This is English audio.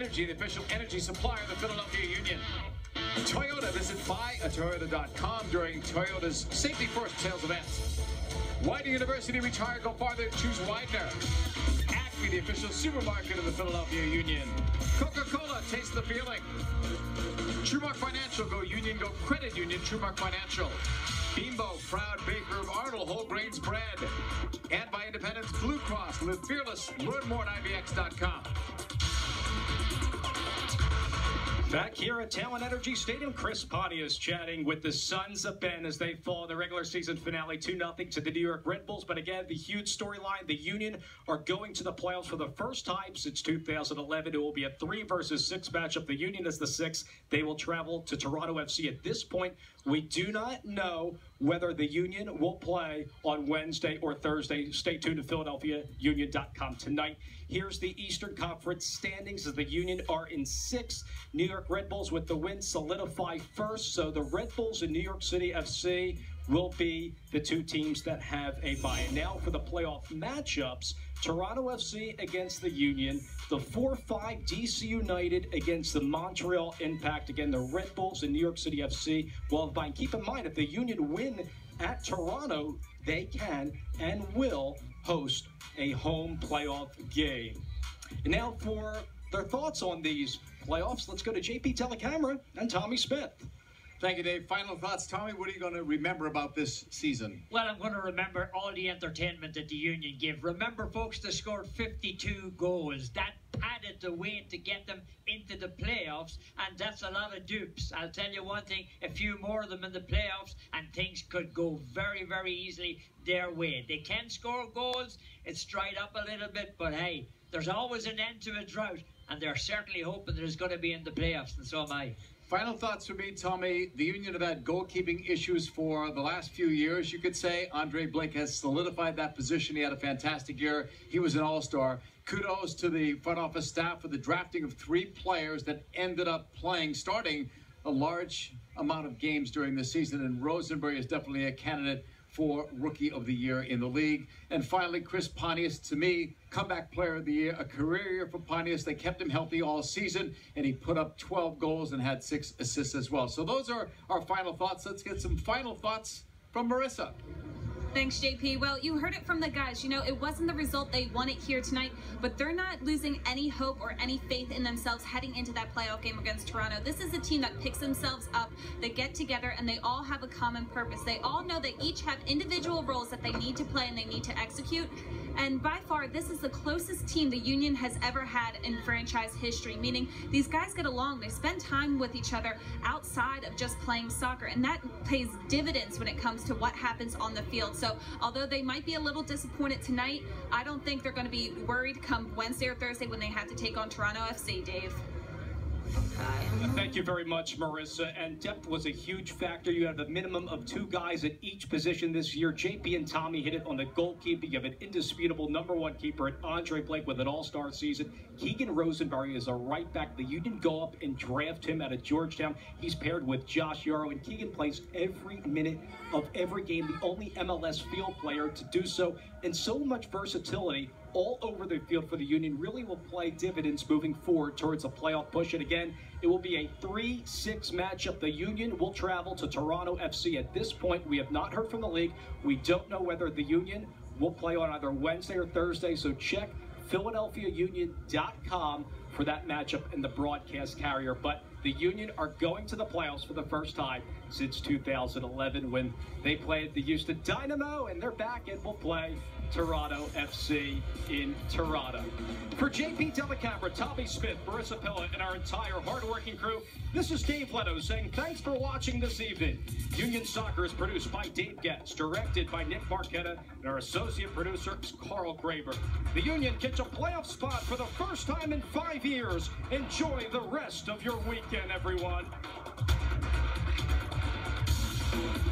Energy, the official energy supplier of the Philadelphia Union. Toyota, visit buyatoyota.com during Toyota's Safety First sales events. Widener University, retire, go farther, choose Widener. Acme, the official supermarket of the Philadelphia Union. Coca-Cola, taste the feeling. Trumark Financial, go Union, go Credit Union, Trumark Financial. Bimbo, proud baker of Arnold whole grains bread. And by Independence Blue Cross, live fearless. Learn more at IBX.com. Back here at Talen Energy Stadium, Chris Pontius chatting with the Sons of Ben as they fall in the regular season finale 2 0 to the New York Red Bulls. But again, the huge storyline the Union are going to the playoffs for the first time since 2011. It will be a three versus six matchup. The Union is the six. They will travel to Toronto FC. At this point, we do not know whether the Union will play on Wednesday or Thursday. Stay tuned to PhiladelphiaUnion.com tonight. Here's the Eastern Conference standings as the Union are in sixth. New York Red Bulls with the win solidify first. So the Red Bulls and New York City FC will be the two teams that have a bye. And now for the playoff matchups, Toronto FC against the Union, the 4-5 DC United against the Montreal Impact. Again, the Red Bulls and New York City FC will have bye. Keep in mind, if the Union win at Toronto, they can and will host a home playoff game. And now for their thoughts on these playoffs, let's go to JP Dellacamera and Tommy Smyth. Thank you, Dave. Final thoughts, Tommy. What are you going to remember about this season? Well, I'm going to remember all the entertainment that the Union gave. Remember, folks, they scored 52 goals. That padded the way to get them into the playoffs, and that's a lot of dupes. I'll tell you one thing: a few more of them in the playoffs, and things could go very, very easily their way. They can score goals. It's dried up a little bit, but hey, there's always an end to a drought, and they're certainly hoping there's going to be in the playoffs, and so am I. Final thoughts for me, Tommy. The Union have had goalkeeping issues for the last few years, you could say. Andre Blake has solidified that position. He had a fantastic year. He was an all star. Kudos to the front office staff for the drafting of three players that ended up playing, starting a large amount of games during the season. And Rosenberry is definitely a candidate for Rookie of the Year in the league. And finally, Chris Pontius, to me, comeback player of the year, a career year for Pontius. They kept him healthy all season, and he put up 12 goals and had six assists as well. So those are our final thoughts. Let's get some final thoughts from Marissa. Thanks, JP. Well, you heard it from the guys. You know, it wasn't the result they wanted here tonight, but they're not losing any hope or any faith in themselves heading into that playoff game against Toronto. This is a team that picks themselves up, they get together, and they all have a common purpose. They all know they each have individual roles that they need to play and they need to execute. And by far, this is the closest team the Union has ever had in franchise history, meaning these guys get along. They spend time with each other outside of just playing soccer, and that pays dividends when it comes to what happens on the field. So although they might be a little disappointed tonight, I don't think they're going to be worried come Wednesday or Thursday when they have to take on Toronto FC, Dave. Thank you very much, Marissa. And depth was a huge factor. You have a minimum of two guys at each position this year. JP and Tommy hit it on the goalkeeping. You have an indisputable number one keeper at Andre Blake with an all-star season. Keegan Rosenberry is a right back. The Union go up and draft him out of Georgetown. He's paired with Josh Yaro, and Keegan plays every minute of every game. The only MLS field player to do so, and so much versatility all over the field for the Union really will play dividends moving forward towards a playoff push. And again, it will be a 3 6 matchup. The Union will travel to Toronto FC. At this point, we have not heard from the league. We don't know whether the Union will play on either Wednesday or Thursday, so check PhiladelphiaUnion.com for that matchup in the broadcast carrier. But the Union are going to the playoffs for the first time since 2011 when they played the Houston Dynamo, and they're back and will play Toronto FC in Toronto. For JP Dellacamera, Tommy Smyth, Marissa Pilla, and our entire hardworking crew, this is Dave Leno saying thanks for watching this evening. Union Soccer is produced by Dave Getz, directed by Nick Marquetta, and our associate producer is Carl Graber. The Union gets a playoff spot for the first time in five years. Enjoy the rest of your weekend, everyone. Thank you.